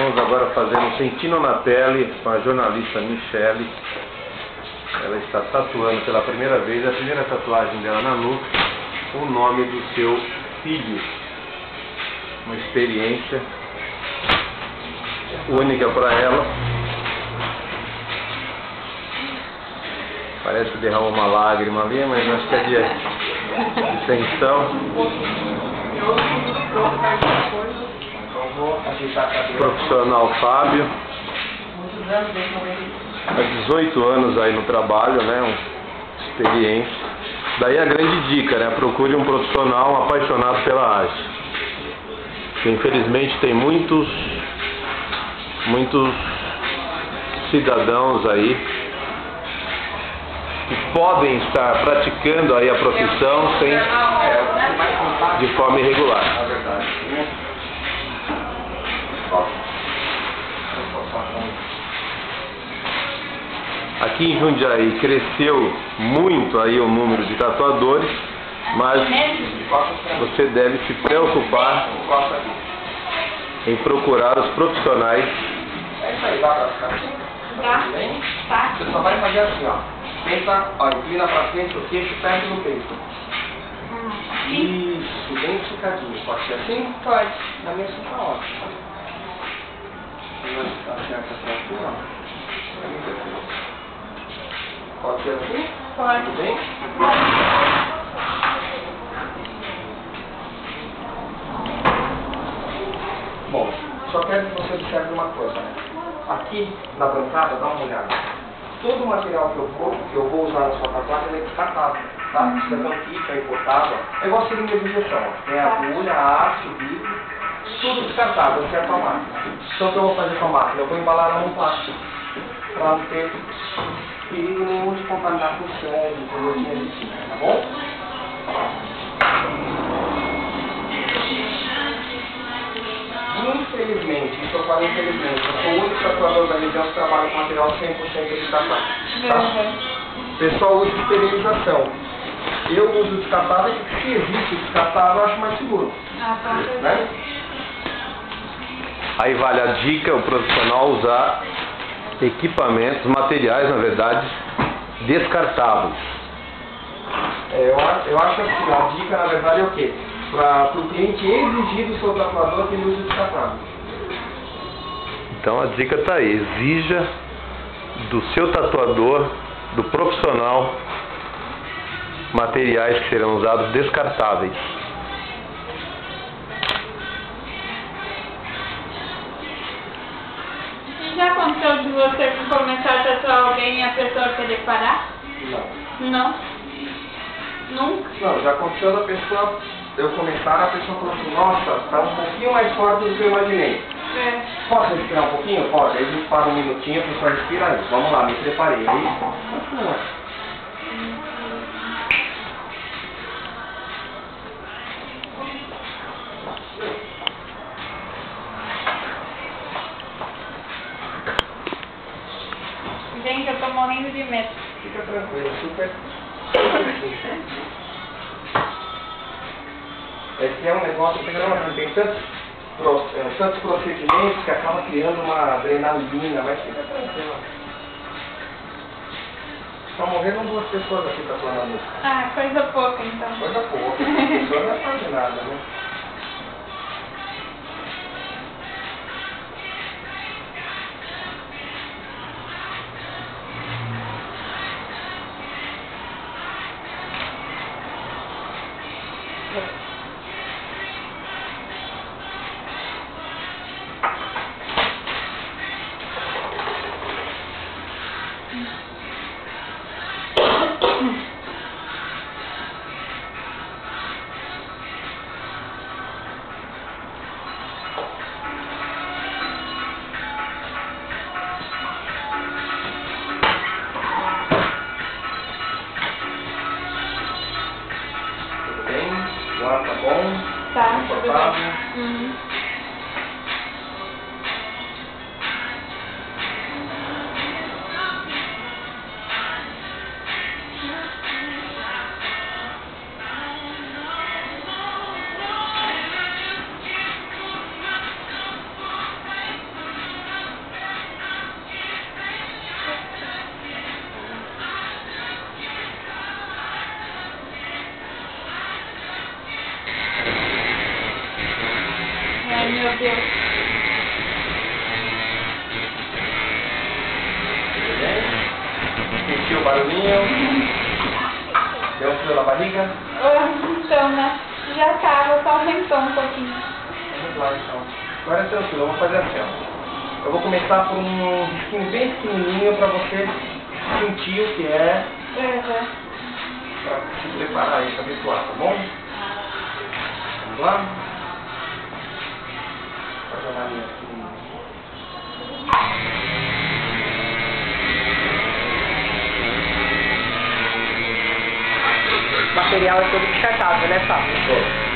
Estamos agora fazendo Sentindo na Pele com a jornalista Michele. Ela está tatuando pela primeira vez, a primeira tatuagem dela na nuca, o nome do seu filho. Uma experiência única para ela. Parece que derramou uma lágrima ali, mas acho que é de, de tensão. Profissional Fábio. Há 18 anos aí no trabalho, né? Um experiente. Daí a grande dica, né? Procure um profissional apaixonado pela arte. Infelizmente tem muitos, muitos cidadãos aí que podem estar praticando aí a profissão sem, de forma irregular. Aqui em Jundiaí cresceu muito aí o número de tatuadores, mas você deve se preocupar em procurar os profissionais. É isso aí, vai pra ficar assim. Tá? Você só vai fazer assim, ó. Pensa, ó, inclina pra frente o queixo perto do peito. Isso, bem esticadinho. Pode ser assim? Pode. Na minha tá ótimo. Pode ser assim? Pode. Tudo bem? Bom, só quero que você observe uma coisa, né? Aqui na bancada, dá uma olhada. Todo o material que eu vou, que eu vou usar na sua tatuagem é descartável. Tá? Isso é tampita, importável. É igual seringa de injeção. Tem agulha, a haste, o vidro, tudo descartável, certo a máquina. Então o que eu vou fazer com a máquina? Eu vou embalar num plástico. Para não ter perigo nenhum de contaminar com sangue, com gotinha de tinta, tá bom? Infelizmente, isso eu falo infelizmente, eu sou o único tatuador da região que trabalha com material 100% descartável. Tá? Uhum. Pessoal usa esterilização. Eu uso descartável porque se existe descartável eu acho mais seguro. Ah, tá. Né? Aí vale a dica, o profissional usar equipamentos, materiais, na verdade, descartáveis. É, eu, eu acho assim, a dica na verdade é o quê? Para o cliente exigir do seu tatuador que ele use descartável. Então a dica está aí, exija do seu tatuador, do profissional, materiais que serão usados descartáveis. Já aconteceu de você começar a tatuar alguém e a pessoa querer parar? Não. Não? Nunca? Não, já aconteceu da pessoa, eu começar, a pessoa falou assim, nossa, tá um pouquinho mais forte do que eu imaginei. É. Posso respirar um pouquinho? Pode. Aí a gente para um minutinho, a pessoa respira aí. Vamos lá, me preparei. Aí, Gente, eu tô morrendo de medo. Fica tranquilo, super. Esse é um negócio que tem tantos, eh, tantos procedimentos que acaba criando uma adrenalina, mas fica tranquilo. Só morreram duas pessoas aqui tatuando a música. Ah, coisa pouca então. Coisa pouca, não faz nada, né? Yeah. parang sabong, sa sabong, mm. Meu Deus. Sentiu o barulhinho? Deu um frio na barriga? Ah, Então, né? Já tava, só aumentou um pouquinho. Vamos lá então. Agora é tranquilo, eu vou fazer assim, ó. Eu vou começar por um risquinho bem pequenininho pra você sentir o que é, Uhum. pra se preparar aí, se habituar, tá bom? Vamos lá? O material é todo descartável, né, Fábio?